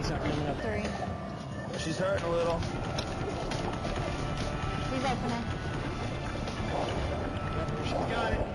He's not coming up. Three. She's hurting a little. He's opening. Yep, here she got it.